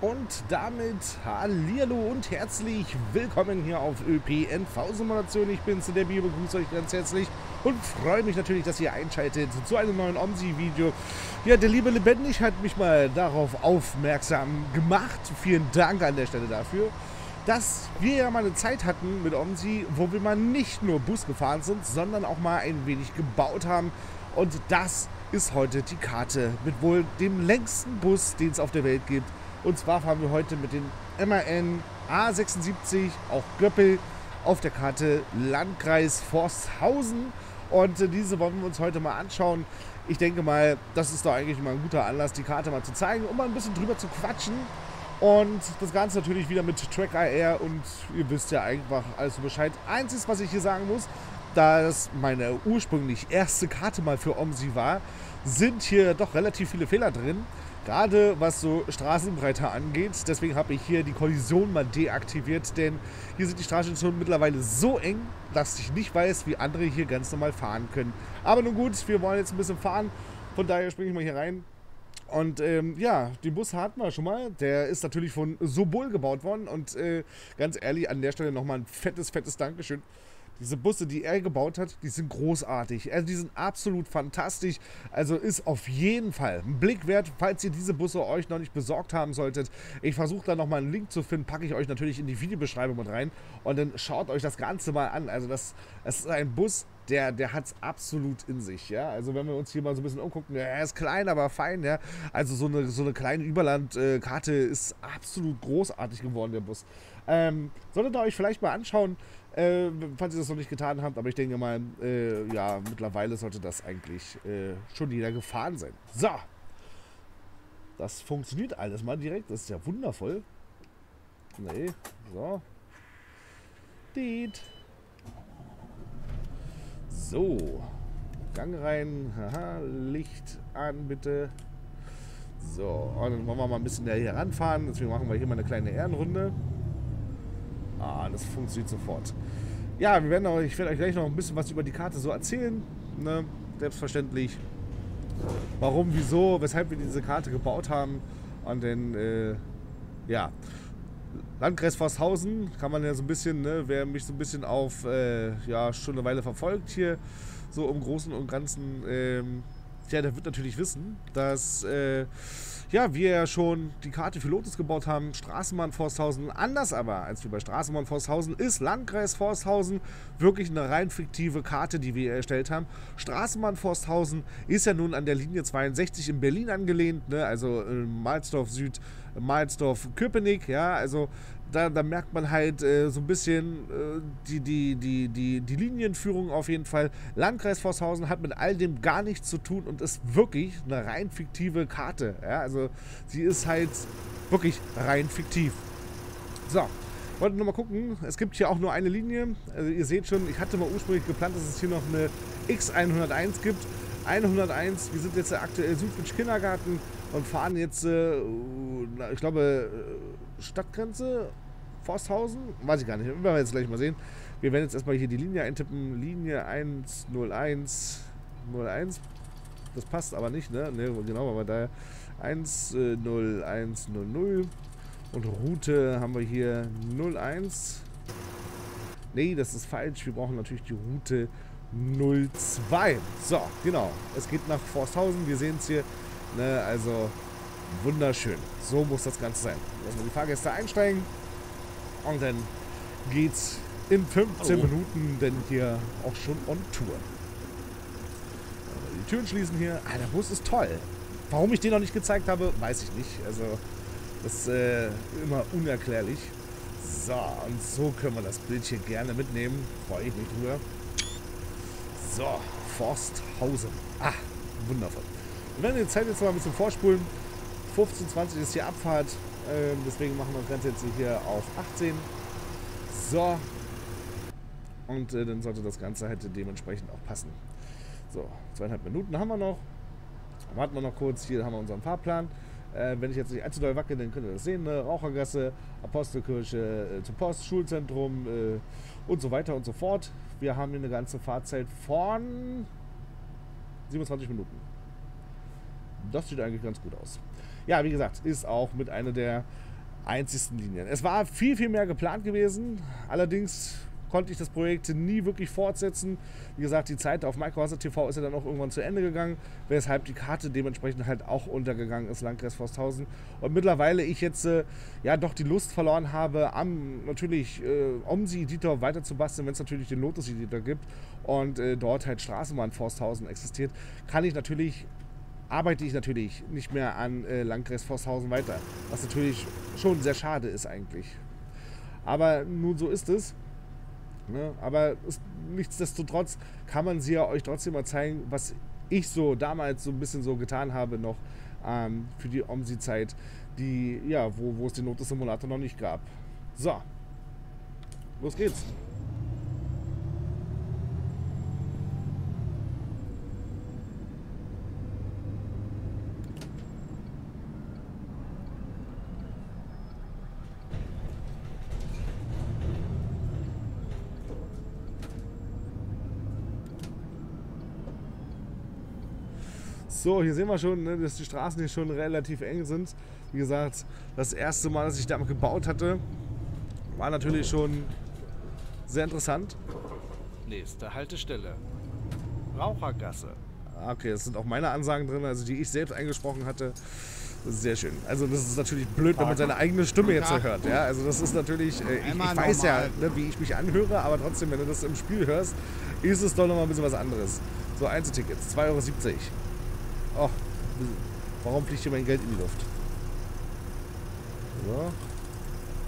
Und damit Hallihallo und herzlich willkommen hier auf ÖPNV-Simulation. Ich bin's, der Bier, begrüße euch ganz herzlich und freue mich natürlich, dass ihr einschaltet zu einem neuen OMSI-Video. Ja, der liebe Lebendig hat mich mal darauf aufmerksam gemacht. Vielen Dank an der Stelle dafür, dass wir ja mal eine Zeit hatten mit OMSI, wo wir mal nicht nur Bus gefahren sind, sondern auch mal ein wenig gebaut haben. Und das ist heute die Karte mit wohl dem längsten Bus, den es auf der Welt gibt und zwar fahren wir heute mit den MAN A76, auch Göppel, auf der Karte Landkreis Forsthausen. Und äh, diese wollen wir uns heute mal anschauen. Ich denke mal, das ist doch eigentlich mal ein guter Anlass, die Karte mal zu zeigen, um mal ein bisschen drüber zu quatschen. Und das Ganze natürlich wieder mit Track IR und ihr wisst ja einfach alles so Bescheid. Einziges, was ich hier sagen muss, da es meine ursprünglich erste Karte mal für OMSI war, sind hier doch relativ viele Fehler drin. Gerade was so Straßenbreite angeht. Deswegen habe ich hier die Kollision mal deaktiviert, denn hier sind die Straßenstationen mittlerweile so eng, dass ich nicht weiß, wie andere hier ganz normal fahren können. Aber nun gut, wir wollen jetzt ein bisschen fahren. Von daher springe ich mal hier rein. Und ähm, ja, den Bus hatten wir schon mal. Der ist natürlich von Sobol gebaut worden. Und äh, ganz ehrlich, an der Stelle nochmal ein fettes, fettes Dankeschön diese Busse, die er gebaut hat, die sind großartig. Also die sind absolut fantastisch. Also ist auf jeden Fall ein Blick wert, falls ihr diese Busse euch noch nicht besorgt haben solltet. Ich versuche da nochmal einen Link zu finden, packe ich euch natürlich in die Videobeschreibung mit rein. Und dann schaut euch das Ganze mal an. Also das, das ist ein Bus, der, der hat es absolut in sich, ja. Also wenn wir uns hier mal so ein bisschen umgucken, er ist klein, aber fein, ja. Also so eine, so eine kleine Überlandkarte ist absolut großartig geworden, der Bus. Ähm, solltet ihr euch vielleicht mal anschauen, äh, falls ihr das noch nicht getan habt, aber ich denke mal, äh, ja, mittlerweile sollte das eigentlich äh, schon jeder gefahren sein. So. Das funktioniert alles mal direkt. Das ist ja wundervoll. Nee, so. Diet. So. Gang rein. Haha, Licht an, bitte. So, und dann wollen wir mal ein bisschen näher hier ranfahren. Deswegen machen wir hier mal eine kleine Ehrenrunde. Ah, das funktioniert sofort. Ja, wir werden auch, ich werde euch gleich noch ein bisschen was über die Karte so erzählen. Ne? Selbstverständlich. Warum, wieso, weshalb wir diese Karte gebaut haben. Und dann, äh, ja. Landkreis Forsthausen kann man ja so ein bisschen, ne, wer mich so ein bisschen auf, äh, ja, schon eine Weile verfolgt hier, so im Großen und Ganzen, ähm, ja, der wird natürlich wissen, dass, äh, ja, wir ja schon die Karte für Lotus gebaut haben, Straßenbahn Forsthausen. Anders aber als wie bei Straßenbahn Forsthausen ist Landkreis Forsthausen wirklich eine rein fiktive Karte, die wir erstellt haben. Straßenbahn Forsthausen ist ja nun an der Linie 62 in Berlin angelehnt, ne? also äh, Malsdorf Süd, Malsdorf Köpenick, ja, also da, da, merkt man halt äh, so ein bisschen äh, die, die, die, die, die Linienführung auf jeden Fall. Landkreis Forshausen hat mit all dem gar nichts zu tun und ist wirklich eine rein fiktive Karte. Ja? Also sie ist halt wirklich rein fiktiv. So, wollte nur mal gucken. Es gibt hier auch nur eine Linie. Also ihr seht schon, ich hatte mal ursprünglich geplant, dass es hier noch eine X101 gibt. 101, wir sind jetzt aktuell Südwitsch Kindergarten und fahren jetzt, äh, ich glaube, äh, Stadtgrenze, Forsthausen, weiß ich gar nicht, werden wir jetzt gleich mal sehen. Wir werden jetzt erstmal hier die Linie eintippen, Linie 101, 01, das passt aber nicht, ne, ne genau, aber da 10100 und Route haben wir hier 01. Nee, das ist falsch, wir brauchen natürlich die Route 02. So, genau, es geht nach Forsthausen, wir sehen es hier, Ne, also wunderschön. So muss das Ganze sein. Lassen wir die Fahrgäste einsteigen und dann geht's in 15 Hallo. Minuten denn hier auch schon on Tour. Die Türen schließen hier. Ah, der Bus ist toll. Warum ich den noch nicht gezeigt habe, weiß ich nicht. Also, das ist äh, immer unerklärlich. So, und so können wir das Bild hier gerne mitnehmen. Freue ich mich drüber. So, Forsthausen. Ah, wundervoll. Wir werden die Zeit jetzt mal ein bisschen vorspulen. 15, 20 ist hier Abfahrt. Ähm, deswegen machen wir das Ganze jetzt hier auf 18. So. Und äh, dann sollte das Ganze halt dementsprechend auch passen. So, zweieinhalb Minuten haben wir noch. Warten wir noch kurz. Hier haben wir unseren Fahrplan. Äh, wenn ich jetzt nicht allzu doll wackel, dann könnt ihr das sehen. Ne? Rauchergasse, Apostelkirche, äh, zum Post, Schulzentrum äh, und so weiter und so fort. Wir haben hier eine ganze Fahrzeit von 27 Minuten das sieht eigentlich ganz gut aus. Ja, wie gesagt, ist auch mit einer der einzigsten Linien. Es war viel, viel mehr geplant gewesen. Allerdings konnte ich das Projekt nie wirklich fortsetzen. Wie gesagt, die Zeit auf Microhazard TV ist ja dann auch irgendwann zu Ende gegangen, weshalb die Karte dementsprechend halt auch untergegangen ist, Landkreis Forsthausen. Und mittlerweile ich jetzt äh, ja doch die Lust verloren habe, am natürlich äh, OMSI-Editor weiter zu basteln, wenn es natürlich den Lotus-Editor gibt und äh, dort halt Straßenbahn Forsthausen existiert, kann ich natürlich arbeite ich natürlich nicht mehr an äh, Landkreis Forshausen weiter. Was natürlich schon sehr schade ist eigentlich. Aber nun so ist es. Ne? Aber ist, nichtsdestotrotz kann man sie ja euch trotzdem mal zeigen, was ich so damals so ein bisschen so getan habe noch ähm, für die OMSI-Zeit, die, ja, wo, wo es den Notus-Simulator noch nicht gab. So, los geht's. So, hier sehen wir schon, ne, dass die Straßen hier schon relativ eng sind. Wie gesagt, das erste Mal, dass ich damit gebaut hatte, war natürlich schon sehr interessant. Nächste Haltestelle. Rauchergasse. Ah, okay, das sind auch meine Ansagen drin, also die ich selbst eingesprochen hatte. Sehr schön. Also das ist natürlich blöd, wenn man seine eigene Stimme jetzt so hört. Ja? Also das ist natürlich, äh, ich, ich weiß ja, ne, wie ich mich anhöre, aber trotzdem, wenn du das im Spiel hörst, ist es doch nochmal ein bisschen was anderes. So, Einzeltickets, 2,70 Euro. Oh, warum fliegt hier mein Geld in die Luft? So.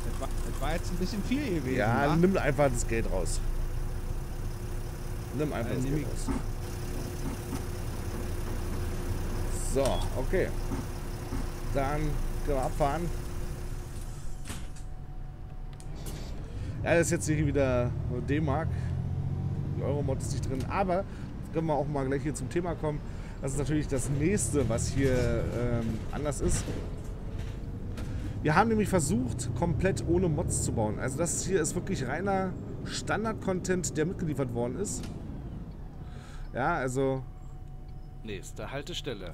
Das war, das war jetzt ein bisschen viel gewesen. Ja, wa? nimm einfach das Geld raus. Nimm einfach also das Geld raus. So, okay. Dann können wir abfahren. Ja, das ist jetzt hier wieder D-Mark. Die Euro-Mod ist nicht drin. Aber können wir auch mal gleich hier zum Thema kommen. Das ist natürlich das nächste, was hier ähm, anders ist. Wir haben nämlich versucht, komplett ohne Mods zu bauen. Also das hier ist wirklich reiner Standard-Content, der mitgeliefert worden ist. Ja, also... Nächste Haltestelle.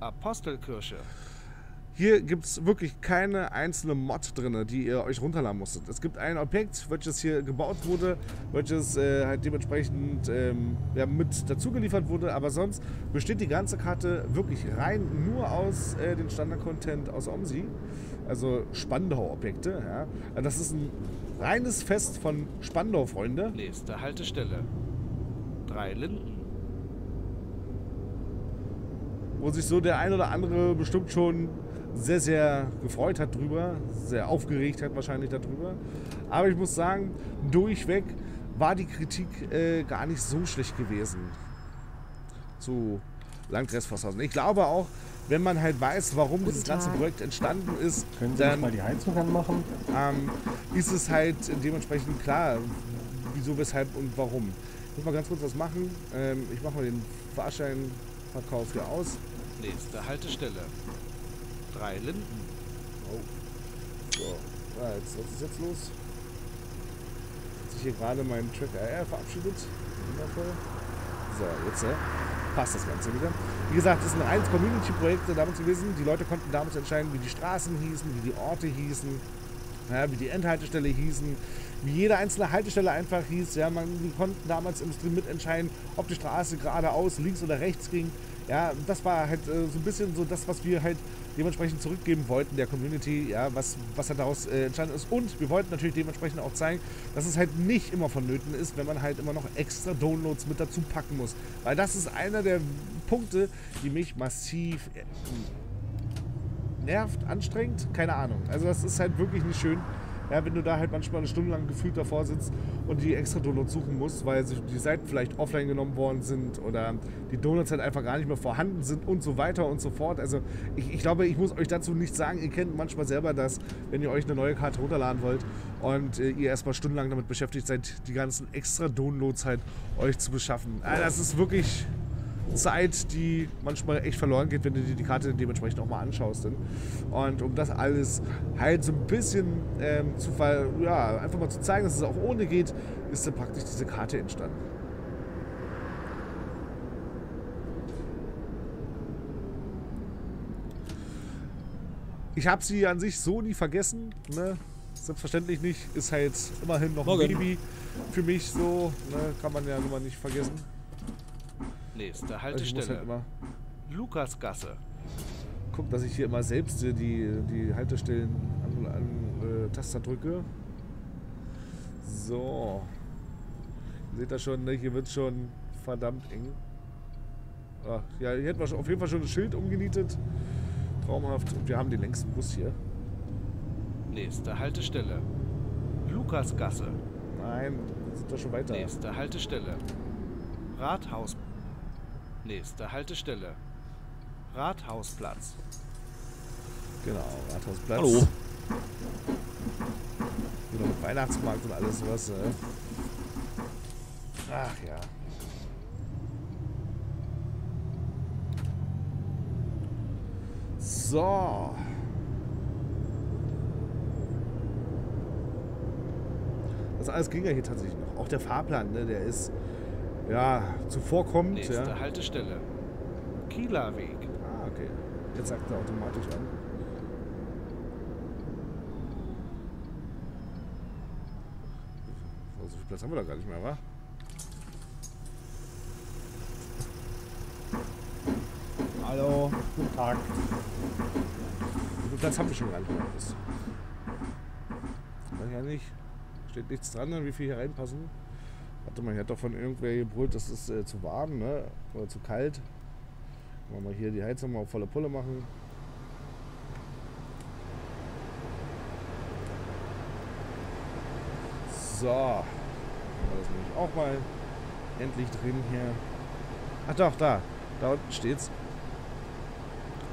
Apostelkirche. Hier gibt es wirklich keine einzelne Mod drin, die ihr euch runterladen musstet. Es gibt ein Objekt, welches hier gebaut wurde, welches äh, halt dementsprechend ähm, ja, mit dazugeliefert wurde, aber sonst besteht die ganze Karte wirklich rein nur aus äh, den Standard-Content aus OMSI, also Spandau-Objekte. Ja. Also das ist ein reines Fest von Spandau, Freunde. Nächste Haltestelle. Drei Linden. Wo sich so der ein oder andere bestimmt schon sehr, sehr gefreut hat drüber, sehr aufgeregt hat wahrscheinlich darüber. Aber ich muss sagen, durchweg war die Kritik äh, gar nicht so schlecht gewesen zu Landkreis Forshausen. Ich glaube auch, wenn man halt weiß, warum dieses ganze Projekt entstanden ist, können Sie dann, mal die Heizung anmachen? Ähm, ist es halt dementsprechend klar, wieso, weshalb und warum. Ich muss mal ganz kurz was machen. Ähm, ich mache mal den Fahrscheinverkauf hier aus. Nächste Haltestelle drei Linden. Oh. So, ja, jetzt, was ist jetzt los? Hat sich hier gerade mein Track AR verabschiedet. Wundervoll. So, jetzt äh, passt das Ganze wieder. Wie gesagt, das ist ein reines Community-Projekt damals gewesen. Die Leute konnten damals entscheiden, wie die Straßen hießen, wie die Orte hießen, ja, wie die Endhaltestelle hießen, wie jede einzelne Haltestelle einfach hieß. Ja, man, konnten damals im Stream mitentscheiden, ob die Straße geradeaus, links oder rechts ging. Ja, das war halt äh, so ein bisschen so das, was wir halt dementsprechend zurückgeben wollten der Community, ja, was, was halt daraus äh, entstanden ist. Und wir wollten natürlich dementsprechend auch zeigen, dass es halt nicht immer vonnöten ist, wenn man halt immer noch extra Downloads mit dazu packen muss. Weil das ist einer der Punkte, die mich massiv äh, nervt, anstrengt, keine Ahnung. Also das ist halt wirklich nicht schön. Ja, wenn du da halt manchmal eine Stunde lang gefühlt davor sitzt und die extra Donuts suchen musst, weil die Seiten vielleicht offline genommen worden sind oder die Donuts halt einfach gar nicht mehr vorhanden sind und so weiter und so fort. Also ich, ich glaube, ich muss euch dazu nicht sagen, ihr kennt manchmal selber das, wenn ihr euch eine neue Karte runterladen wollt und äh, ihr erstmal stundenlang damit beschäftigt seid, die ganzen extra Downloads halt euch zu beschaffen. Also das ist wirklich Zeit, die manchmal echt verloren geht, wenn du dir die Karte dementsprechend auch mal anschaust. Und um das alles halt so ein bisschen ähm, zu ja, einfach mal zu zeigen, dass es auch ohne geht, ist dann praktisch diese Karte entstanden. Ich habe sie an sich so nie vergessen. Ne? Selbstverständlich nicht. Ist halt immerhin noch Morgen. ein Baby für mich so. Ne? Kann man ja nun mal nicht vergessen. Nächste Also Haltestelle. halt immer Lukasgasse. gucken, dass ich hier immer selbst die, die Haltestellen an, an äh, Taster drücke. So. Ihr seht das schon, ne? hier wird schon verdammt eng. Ah, ja, hier hätten wir schon- auf jeden Fall schon ein Schild umgenietet. Traumhaft. Und wir haben den längsten Bus hier. Nächste Haltestelle. Lukasgasse. Nein, wir sind doch schon weiter. Nächste Haltestelle. Rathaus. Nächste Haltestelle. Rathausplatz. Genau, Rathausplatz. Hallo. Wieder mit Weihnachtsmarkt und alles sowas. Äh. Ach ja. So. Das alles ging ja hier tatsächlich noch. Auch der Fahrplan, ne, der ist ja zuvorkommend. Nächste Ja. Haltestelle. Kieler Weg. Ah, okay. Jetzt sagt er automatisch an. So viel Platz haben wir da gar nicht mehr, wa? Hallo, guten Tag. Wie viel Platz haben wir schon gar nicht mehr? Das weiß ich ja nicht. Steht nichts dran, wie viel hier reinpassen. Warte mal, hier hat doch von irgendwer gebrüllt, das ist äh, zu warm, ne? Oder zu kalt. Wollen wir hier die Heizung mal auf volle Pulle machen. So. Haben wir das nämlich auch mal endlich drin hier. Ach doch, da. Da unten steht's.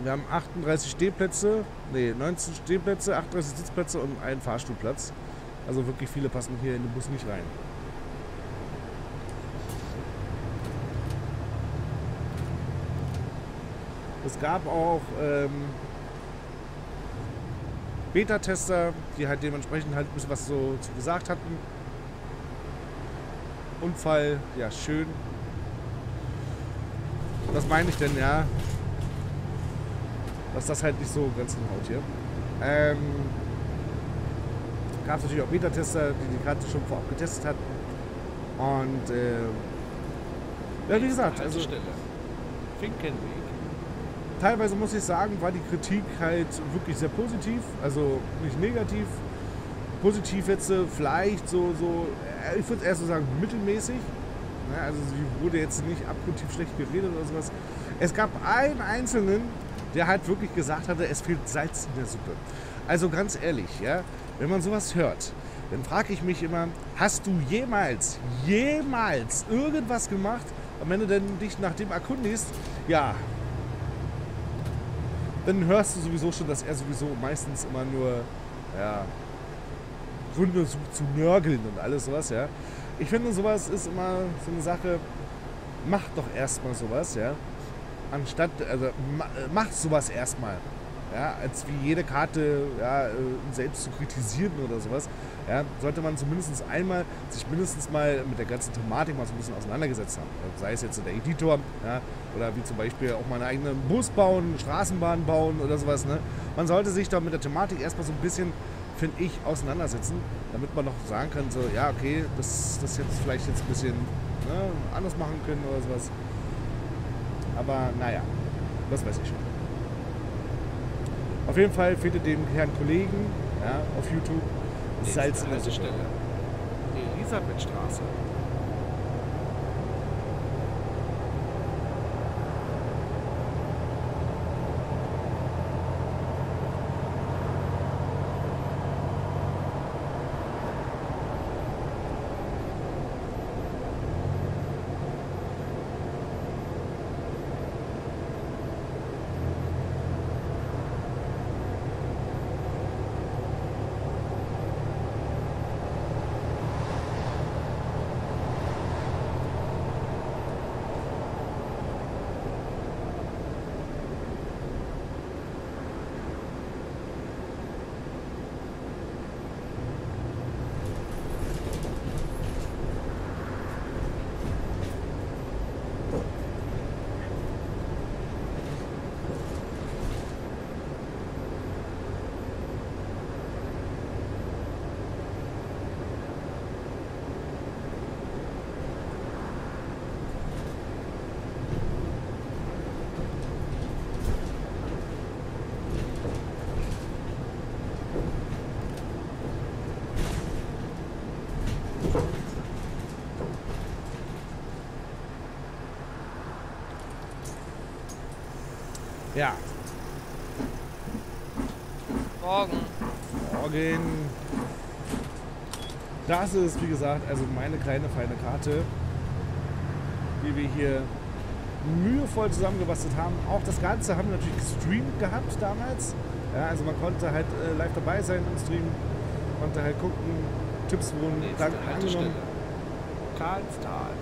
Wir haben 38 Stehplätze, nee, 19 Stehplätze, 38 Sitzplätze und einen Fahrstuhlplatz. Also wirklich viele passen hier in den Bus nicht rein. Es gab auch ähm, Beta-Tester, die halt dementsprechend halt ein bisschen was so zu gesagt hatten. Unfall, ja schön. Was meine ich denn, ja? dass das halt nicht so ganz hinhaut hier. Ähm, gab es natürlich auch Beta-Tester, die die Karte schon vorab getestet hatten. Und äh, ja, wie gesagt, also Haltestelle. Finkenweg. Teilweise muss ich sagen, war die Kritik halt wirklich sehr positiv, also nicht negativ. Positiv jetzt vielleicht so, so äh, ich würde erst so sagen, mittelmäßig. Ja, also sie wurde jetzt nicht abgrundtief schlecht geredet oder sowas. Es gab einen einzelnen, der halt wirklich gesagt hatte, es fehlt Salz in der Suppe. Also ganz ehrlich, ja, wenn man sowas hört, dann frage ich mich immer, hast du jemals, jemals irgendwas gemacht? Und wenn du dann dich nach dem erkundigst, ja, dann hörst du sowieso schon, dass er sowieso meistens immer nur, ja, Gründe sucht zu nörgeln und alles sowas, ja. Ich finde, sowas ist immer so eine Sache, macht doch erstmal sowas, ja. Anstatt, also äh, macht sowas erstmal. Ja, als wie jede Karte ja, äh, selbst zu kritisieren oder sowas, ja, sollte man zumindest einmal sich mindestens mal mit der ganzen Thematik mal so ein bisschen auseinandergesetzt haben. Sei es jetzt der Editor, ja, oder wie zum Beispiel auch mal einen eigenen Bus bauen, Straßenbahn bauen oder sowas. Ne? Man sollte sich da mit der Thematik erstmal so ein bisschen, finde ich, auseinandersetzen, damit man noch sagen kann, so, ja, okay, das, das jetzt vielleicht jetzt ein bisschen ne, anders machen können oder sowas. Aber naja, das weiß ich schon. Auf jeden Fall findet dem Herrn Kollegen ja, auf YouTube Salz in der Suppe. Haltestelle. Elisabethstraße. Ja, Morgen. Morgen. Das ist, wie gesagt, also meine kleine feine Karte, die wir hier mühevoll zusammengebastelt haben. Auch das Ganze haben wir natürlich gestreamt gehabt damals. Ja, also man konnte halt äh, live dabei sein im Stream, konnte halt gucken, Tipps wurden Haltestelle. angenommen. Karlstal.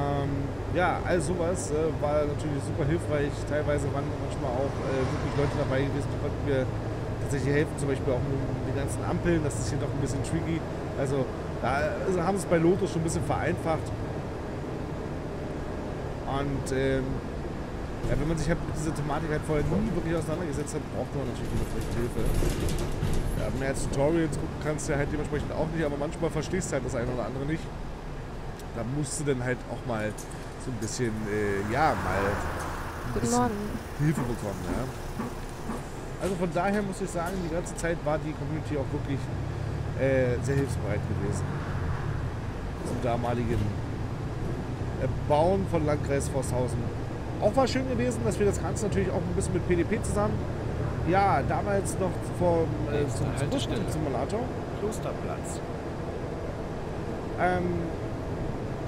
Ähm, ja, all sowas äh, war natürlich super hilfreich. Teilweise waren manchmal auch äh, wirklich Leute dabei gewesen, die konnten mir tatsächlich helfen, zum Beispiel auch mit den ganzen Ampeln. Das ist hier doch ein bisschen tricky. Also da also haben sie es bei Lotus schon ein bisschen vereinfacht. Und ähm, ja, wenn man sich halt mit dieser Thematik halt vorher nie wirklich auseinandergesetzt hat, braucht man natürlich dementsprechend Hilfe. Ja, mehr als Tutorials gucken kannst du ja halt dementsprechend auch nicht, aber manchmal verstehst du halt das eine oder andere nicht. Da musst du dann halt auch mal so ein bisschen, äh, ja, mal ein Guten bisschen Morgen. Hilfe bekommen. Ja. Also von daher muss ich sagen, die ganze Zeit war die Community auch wirklich äh, sehr hilfsbereit gewesen. Zum damaligen äh, Bauen von Landkreis Forsthausen. Auch war schön gewesen, dass wir das Ganze natürlich auch ein bisschen mit PDP zusammen, ja, damals noch vom äh, zum. Simulator. Klosterplatz. Ähm,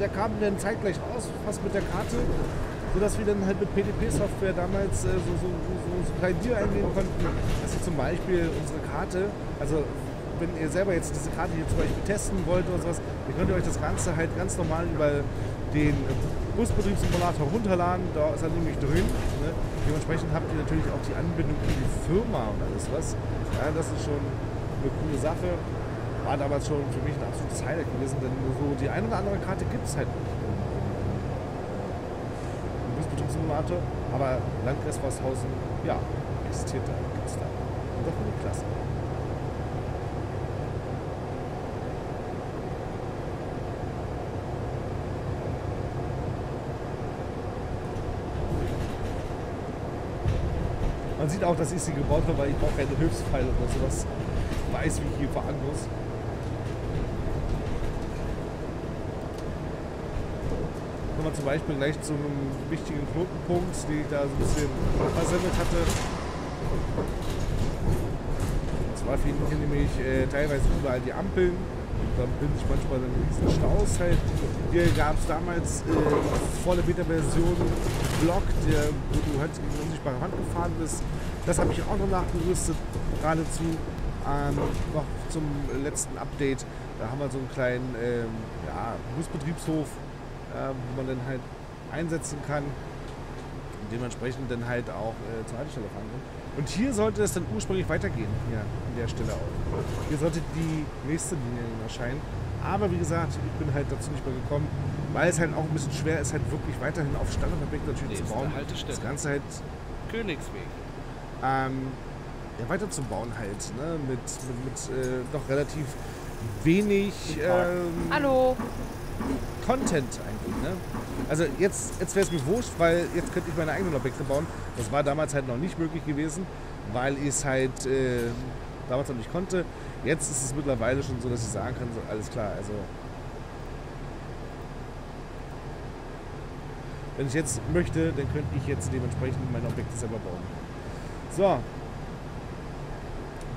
der kam dann zeitgleich raus, fast mit der Karte, sodass wir dann halt mit PDP-Software damals äh, so, so, so, so, so klein Deal eingehen konnten, wir zum Beispiel unsere Karte, also wenn ihr selber jetzt diese Karte hier zum Beispiel testen wollt oder sowas, ihr könnt euch das Ganze halt ganz normal über den Busbetriebssimulator runterladen, da ist er nämlich drin. Ne? Dementsprechend habt ihr natürlich auch die Anbindung in die Firma und alles was. Ja, das ist schon eine coole Sache war damals schon für mich ein absolutes Highlight gewesen, denn so die eine oder andere Karte gibt es halt nicht. Im Busbetriebssimulator, aber Landkreis Forsthausen, ja, existiert da, gibt es da. Und finde ich klasse. Man sieht auch, dass ich sie gebaut habe, weil ich brauche keine Hilfspfeile oder sowas. Ich weiß, wie ich hier fahren muss. Kommen wir zum Beispiel gleich zu einem wichtigen Knotenpunkt, ich da so ein bisschen versemmelt hatte. Und zwar fehlen hier nämlich äh, teilweise überall die Ampeln. Da bilden sich manchmal dann riesen Staus halt. Hier gab es damals äh, vor der Beta-Version Block, der, wo du halt gegen unsichtbare Wand gefahren bist. Das habe ich auch noch nachgerüstet, geradezu. Ähm, noch zum letzten Update. Da haben wir so einen kleinen ähm, ja, Busbetriebshof, wo man dann halt einsetzen kann. Und dementsprechend dann halt auch äh, zur Haltestelle fahren kann. Und hier sollte es dann ursprünglich weitergehen, hier an der Stelle auch. Hier sollte die nächste Linie dann erscheinen. Aber wie gesagt, ich bin halt dazu nicht mehr gekommen, weil es halt auch ein bisschen schwer ist, halt wirklich weiterhin auf Standardobjekte natürlich zu Nächste bauen. Haltestelle. Das Ganze halt Königsweg. ähm, ja, weiter zu bauen halt, ne? mit, mit, mit äh, noch relativ wenig ähm, Hallo. Content eigentlich. Ne? Also jetzt, jetzt wäre es mir wurscht, weil jetzt könnte ich meine eigenen Objekte bauen. Das war damals halt noch nicht möglich gewesen, weil ich es halt äh, damals noch nicht konnte. Jetzt ist es mittlerweile schon so, dass ich sagen kann, so, alles klar, also wenn ich jetzt möchte, dann könnte ich jetzt dementsprechend meine Objekte selber bauen. So.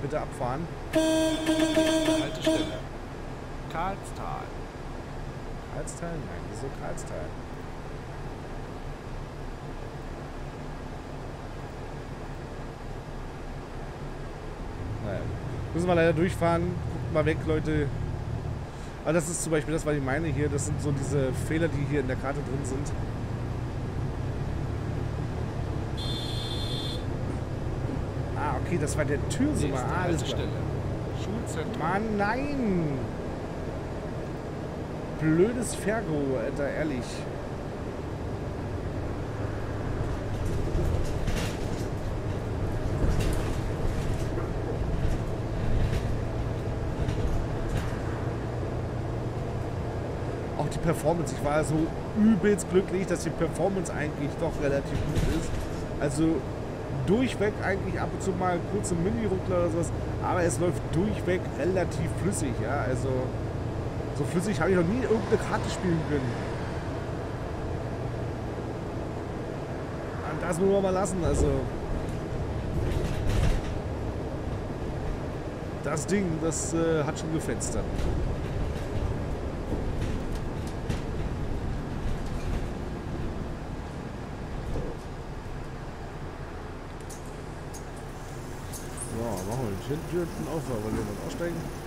Bitte abfahren. Haltestelle. Karlstal. Karlstal? Nein, wieso Karlstal? Naja, müssen wir leider durchfahren. Guckt mal weg, Leute. Aber das ist zum Beispiel, das war die meine hier, das sind so diese Fehler, die hier in der Karte drin sind. Ah, okay, das war der Türsummer. Ah, alles klar. Mann, nein! Blödes Fergo, Alter, ehrlich. Auch die Performance, ich war so übelst glücklich, dass die Performance eigentlich doch relativ gut ist. Also durchweg eigentlich ab und zu mal kurze Mini-Ruckler oder sowas, aber es läuft durchweg relativ flüssig, ja, also so flüssig habe ich noch nie irgendeine Karte spielen können. Das muss man mal lassen, also. Das Ding, das äh, hat schon dann. So, machen wir Tür hinten auf, weil wir aussteigen.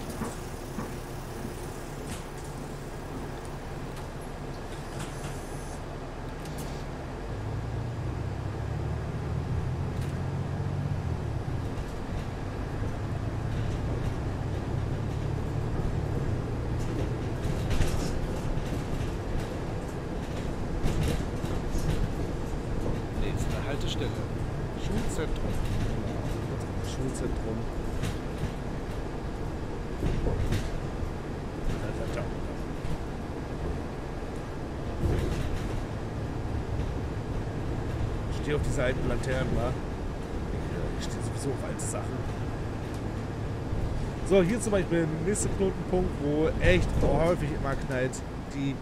Nächste Haltestelle. Schulzentrum. Schulzentrum. Ich stehe auf diese alten Laternen, wa? Ich, äh, ich stehe sowieso auf alte Sachen. So, hier zum Beispiel der nächste Knotenpunkt, wo echt häufig immer knallt. Die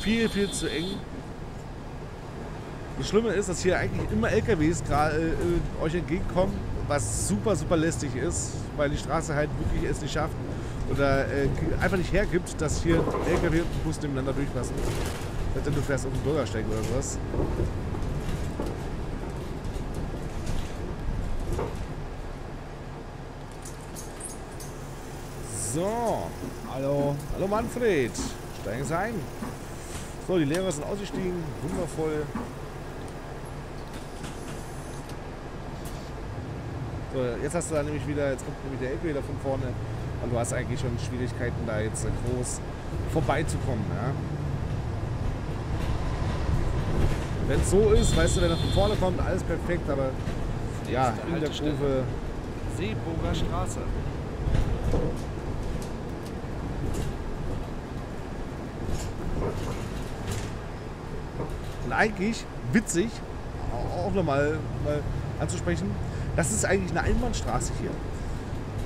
viel, viel zu eng. Das Schlimme ist, dass hier eigentlich immer LKWs gerade äh, euch entgegenkommen, was super, super lästig ist, weil die Straße halt wirklich es nicht schafft oder äh, einfach nicht hergibt, dass hier LKW und Bus nebeneinander durchpassen. Denn du fährst auf den Bürgersteig oder sowas. So, Hallo. hallo Manfred, steigen Sie ein. So, die Lehrer sind ausgestiegen, wundervoll. Jetzt hast du da nämlich wieder, jetzt kommt nämlich der da von vorne und du hast eigentlich schon Schwierigkeiten da jetzt groß vorbeizukommen. Ja? Wenn es so ist, weißt du, wenn er von vorne kommt, alles perfekt, aber ja, in der. Kurve Seeburger Straße. Und eigentlich witzig, auch nochmal mal anzusprechen, das ist eigentlich eine Einbahnstraße hier.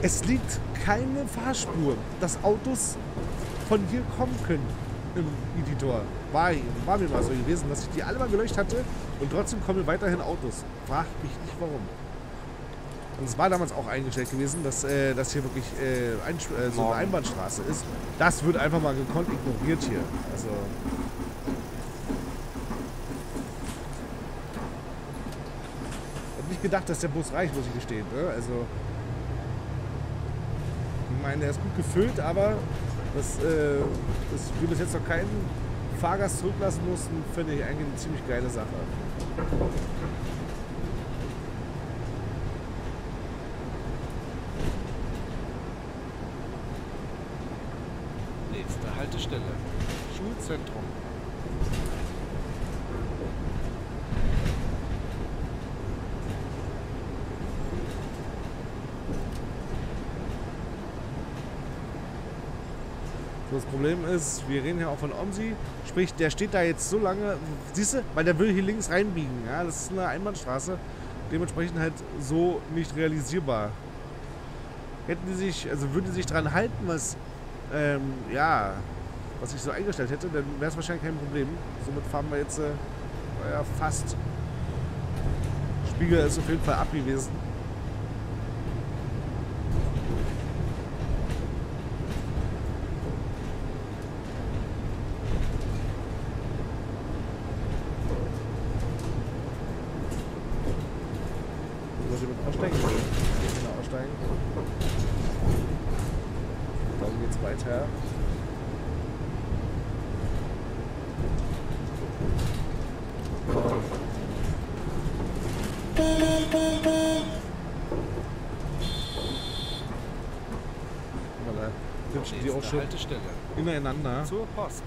Es liegt keine Fahrspur, dass Autos von hier kommen können im Editor. War, war mir mal so gewesen, dass ich die alle mal gelöscht hatte und trotzdem kommen weiterhin Autos. Frag mich nicht warum. Und es war damals auch eingestellt gewesen, dass äh, das hier wirklich äh, ein, äh, so eine. Einbahnstraße ist. Das wird einfach mal gekonnt ignoriert hier. Also nicht gedacht, dass der Bus reicht, muss ich gestehen. Ne? Also, ich meine, er ist gut gefüllt, aber dass, äh, wir bis jetzt noch keinen Fahrgast zurücklassen mussten, finde ich eigentlich eine ziemlich geile Sache. Nächste Haltestelle. Schulzentrum. Das Problem ist, wir reden ja auch von Omsi, sprich, der steht da jetzt so lange, siehst du, weil der will hier links reinbiegen. Ja? Das ist eine Einbahnstraße, dementsprechend halt so nicht realisierbar. Hätten die sich, also würden die sich dran halten, was, ähm, ja, was ich so eingestellt hätte, dann wäre es wahrscheinlich kein Problem. Somit fahren wir jetzt, äh, naja, fast. Spiegel ist auf jeden Fall ab gewesen. Soll ich mit aussteigen? Ich will aussteigen. Dann geht's weiter. Guck mal, da rutschen die auch schon Haltestelle. ineinander. Zur Post.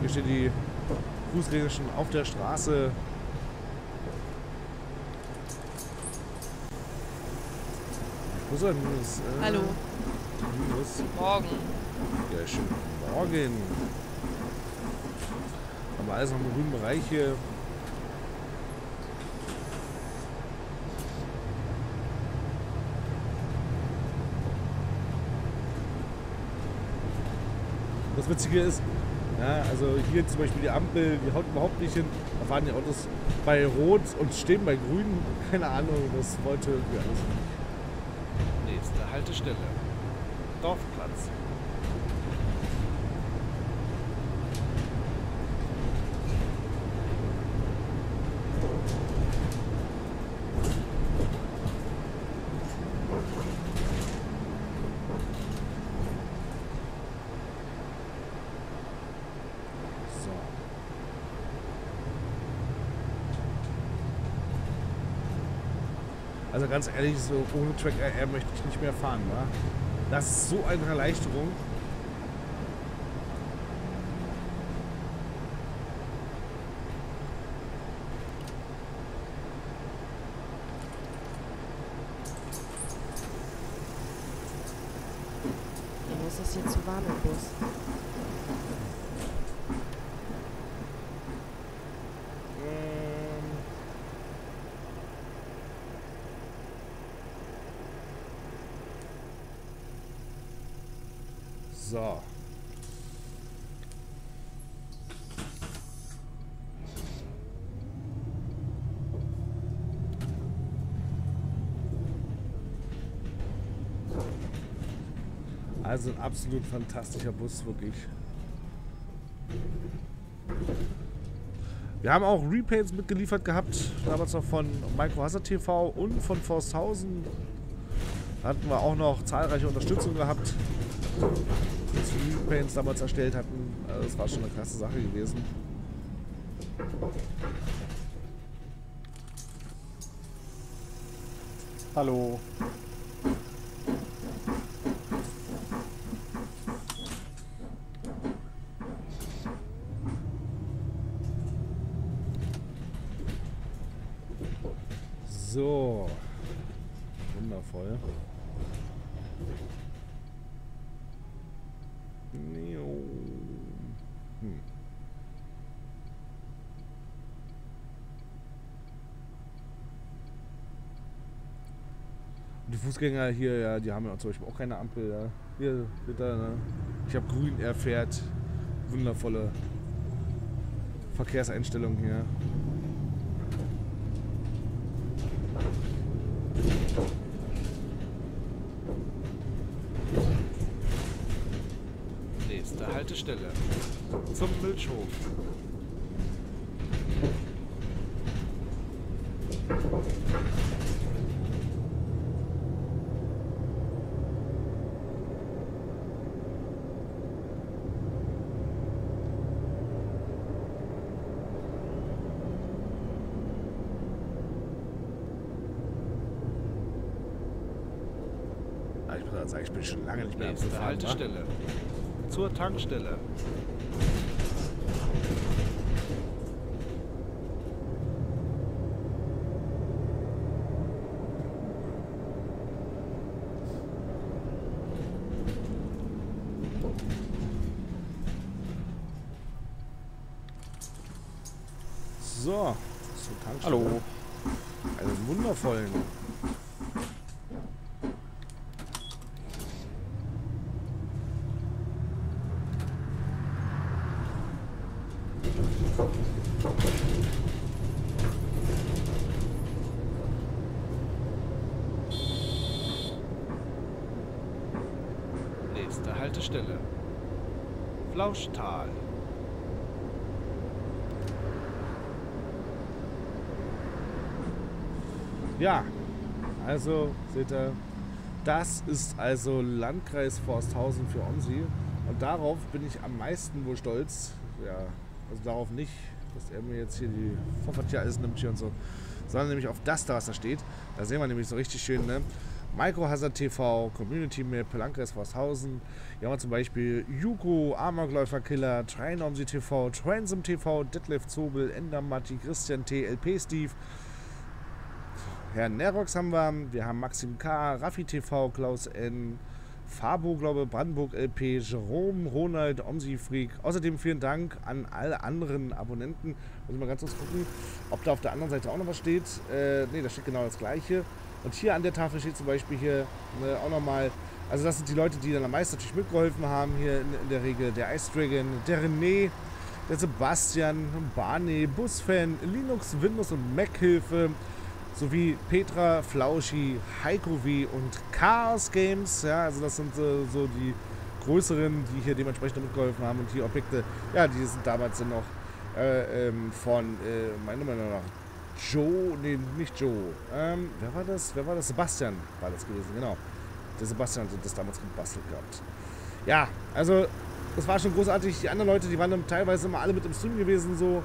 Hier stehen die Fußgänger schon auf der Straße. Wo ist er denn? Das, äh, Hallo. Minus. Morgen. Ja, schönen Morgen. Haben wir alles noch im grünen Bereich hier. Witzige ist, ja, also hier zum Beispiel die Ampel, die haut überhaupt nicht hin. Da fahren die Autos bei Rot und stehen bei Grün. Keine Ahnung, das wollte irgendwie alles. Nächste Haltestelle. Dorfplatz. So. Also ganz ehrlich, so ohne Track RR möchte ich nicht mehr fahren, wa? Das ist so eine Erleichterung. Mir ist es hier zu warm im Bus. Ähm. So. Also ein absolut fantastischer Bus, wirklich. Wir haben auch Repaints mitgeliefert gehabt, damals noch von Micro Hazard TV und von Forsthausen. Da hatten wir auch noch zahlreiche Unterstützung gehabt, wir Repaints damals erstellt hatten. Also das war schon eine klasse Sache gewesen. Hallo. So. Wundervoll. Neo. Hm. Und die Fußgänger hier, ja, die haben ja zum Beispiel auch keine Ampel. Ja. Hier, bitte, ne? Ich habe grün, er fährt. Wundervolle Verkehrseinstellungen hier. Nächste Haltestelle. Zum Milchhof. Sagen, ich bin schon lange nicht mehr Nächste abgefahren. wa? Haltestelle. Zur Tankstelle. So, zur Tankstelle. Hallo. Einen wundervollen. Nächste Haltestelle. Flauschtal. Ja, also seht ihr, das ist also Landkreis Forsthausen für Onsi. Und darauf bin ich am meisten wohl stolz. Ja, also darauf nicht, dass er mir jetzt hier die Vorfahrt alles nimmt hier und so. Sondern nämlich auf das da, was da steht. Da sehen wir nämlich so richtig schön, ne? Microhazard TV, Community Map, Landkreis Forsthausen. Hier haben wir zum Beispiel Juko, Amokläufer Killer, Trinomsi TV, Transum TV, Detlef Zobel, Endermatti, Christian T, LP Steve, Herrn Nerox haben wir, wir haben Maxim K, Raffi TV, Klaus N, Fabo, glaube Brandenburg LP, Jerome, Ronald, Omsi Freak. Außerdem vielen Dank an alle anderen Abonnenten. Muss ich mal ganz kurz gucken, ob da auf der anderen Seite auch noch was steht. Äh, ne, da steht genau das gleiche. Und hier an der Tafel steht zum Beispiel hier ne, auch nochmal Also das sind die Leute, die dann am meisten natürlich mitgeholfen haben hier in, in der Regel. Der Ice Dragon, der René, der Sebastian, Barney, Busfan, Linux, Windows und Mac-Hilfe sowie Petra, Flauschi, Heiko W. und Chaos Games. Ja, also das sind so, so die größeren, die hier dementsprechend mitgeholfen haben. Und die Objekte, ja, die sind damals dann noch äh, ähm, von, äh, meiner Meinung nach, Joe, nee, nicht Joe. Ähm, wer war das? Wer war das? Sebastian war das gewesen, genau. Der Sebastian hat das damals gebastelt gehabt. Ja, also das war schon großartig. Die anderen Leute, die waren dann teilweise immer alle mit im Stream gewesen, so.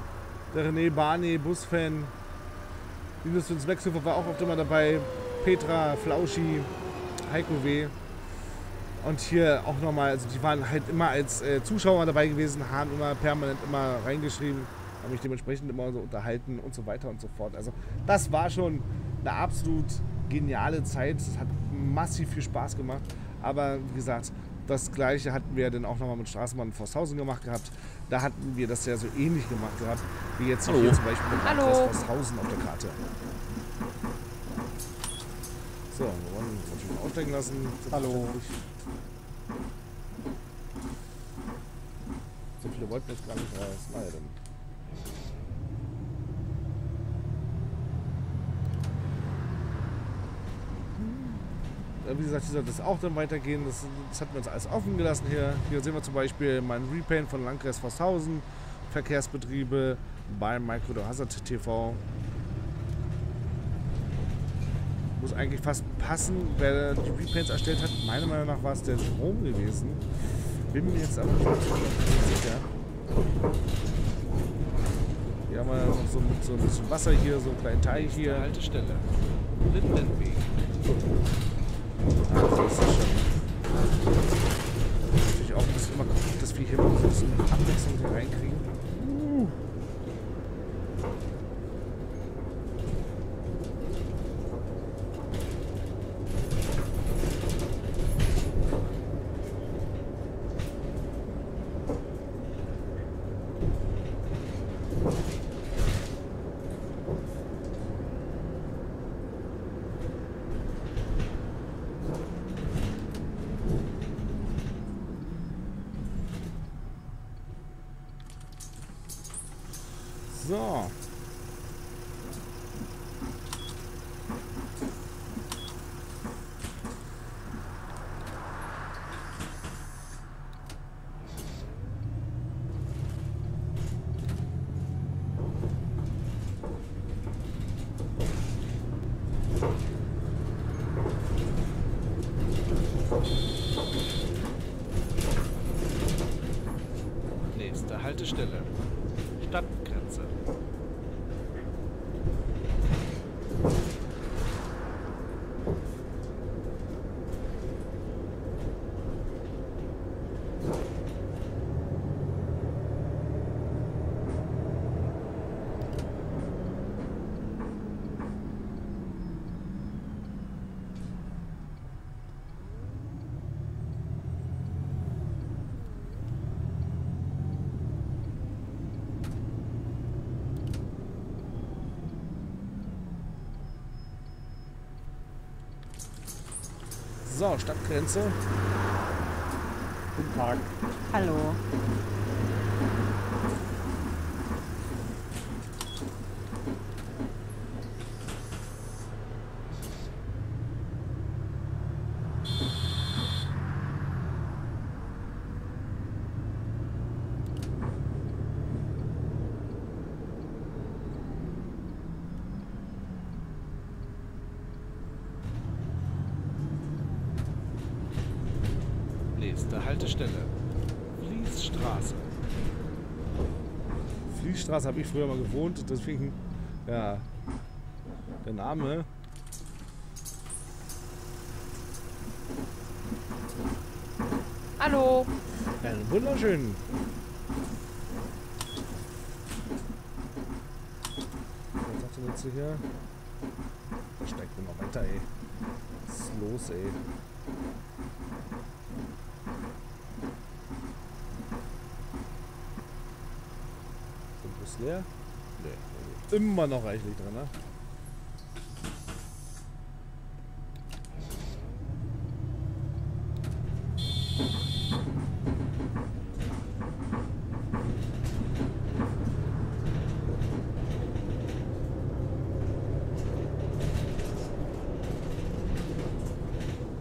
Der René Barney, Busfan, Linus Vince Wechselhofer war auch oft immer dabei. Petra, Flauschi, Heiko W. Und hier auch nochmal, also die waren halt immer als äh, Zuschauer dabei gewesen, haben immer permanent immer reingeschrieben, haben mich dementsprechend immer so unterhalten und so weiter und so fort. Also das war schon eine absolut geniale Zeit. Es hat massiv viel Spaß gemacht. Aber wie gesagt, das gleiche hatten wir dann auch nochmal mit Straßenbahn Forsthausen gemacht gehabt. Da hatten wir das ja so ähnlich gemacht gehabt, wie jetzt hier zum Beispiel mit Hallo. Landkreis Forsthausen auf der Karte. So, wir wollen uns natürlich mal aussteigen lassen. Hallo. So viele wollten jetzt gar nicht raus. Naja, dann. Wie gesagt, hier sollte es auch dann weitergehen. Das, das hatten wir uns alles offen gelassen hier. Hier sehen wir zum Beispiel meinen Repaint von Landkreis Forsthausen, Verkehrsbetriebe bei Micro Hazard TV. Muss eigentlich fast passen, wer die Repaints erstellt hat. Meiner Meinung nach war es der Strom gewesen. Bin mir jetzt aber nicht sicher. Hier haben wir noch so, mit so ein bisschen Wasser hier, so einen kleinen Teich hier. Haltestelle. Lindenweg. Ah, das ist schon. Natürlich auch ein bisschen immer gucken, dass wir hier mal so ein bisschen Abwechslung hier reinkriegen. So. Nächste Haltestelle. Stadtgrenze. So, Stadtgrenze. Guten Tag. Hallo. Nächste Haltestelle. Fließstraße. Fließstraße habe ich früher mal gewohnt, deswegen, ja, der Name. Hallo. Ja, wunderschön. Was sagt denn jetzt hier? Da steigt mir noch weiter, ey. Was ist los, ey? Ist leer? Nee. Immer noch reichlich drin, ne?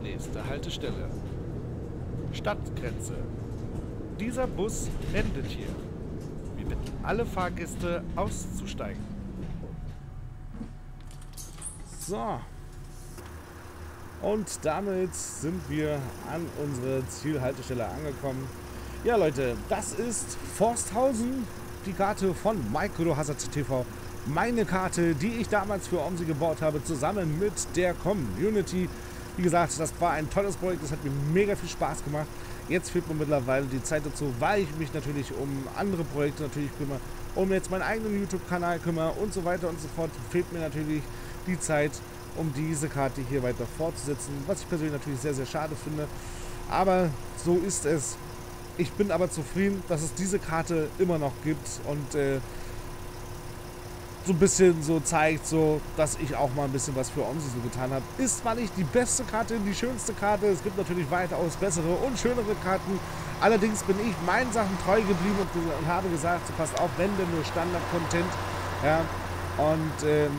Nächste Haltestelle. Stadtgrenze. Dieser Bus endet hier. Alle Fahrgäste auszusteigen. So. Und damit sind wir an unsere Zielhaltestelle angekommen. Ja, Leute, das ist Forsthausen, die Karte von Microhazard TV. Meine Karte, die ich damals für OMSI gebaut habe, zusammen mit der Community. Wie gesagt, das war ein tolles Projekt, das hat mir mega viel Spaß gemacht. Jetzt fehlt mir mittlerweile die Zeit dazu, weil ich mich natürlich um andere Projekte natürlich kümmere, um jetzt meinen eigenen YouTube-Kanal kümmere und so weiter und so fort. Fehlt mir natürlich die Zeit, um diese Karte hier weiter fortzusetzen, was ich persönlich natürlich sehr, sehr schade finde. Aber so ist es. Ich bin aber zufrieden, dass es diese Karte immer noch gibt und äh, so ein bisschen so zeigt, so, dass ich auch mal ein bisschen was für OMSI so getan habe. Ist zwar nicht die beste Karte, die schönste Karte, es gibt natürlich weitaus bessere und schönere Karten. Allerdings bin ich meinen Sachen treu geblieben und, und habe gesagt, so passt auf, wenn denn nur Standard-Content. Ja, und ähm,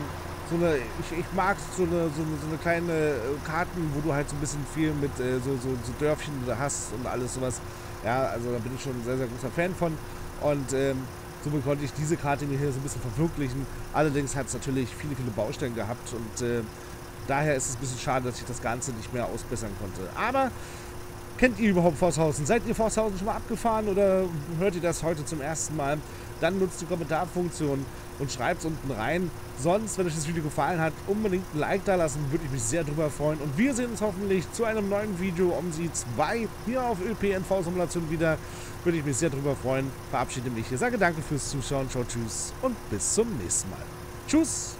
so eine, ich, ich mag so eine, so eine, so eine kleine äh, Karten, wo du halt so ein bisschen viel mit äh, so, so, so Dörfchen hast und alles sowas. Ja, also da bin ich schon ein sehr, sehr großer Fan von. Und ähm, somit konnte ich diese Karte mir hier so ein bisschen verwirklichen. Allerdings hat es natürlich viele, viele Baustellen gehabt und äh, daher ist es ein bisschen schade, dass ich das Ganze nicht mehr ausbessern konnte. Aber kennt ihr überhaupt Forsthausen? Seid ihr Forsthausen schon mal abgefahren oder hört ihr das heute zum ersten Mal? Dann nutzt die Kommentarfunktion und schreibt es unten rein. Sonst, wenn euch das Video gefallen hat, unbedingt ein Like da lassen, würde ich mich sehr drüber freuen. Und wir sehen uns hoffentlich zu einem neuen Video um sie 2 hier auf ÖPNV-Simulation wieder. Würde ich mich sehr drüber freuen. Verabschiede mich hier. Sage danke fürs Zuschauen. Ciao, tschüss und bis zum nächsten Mal. Tschüss!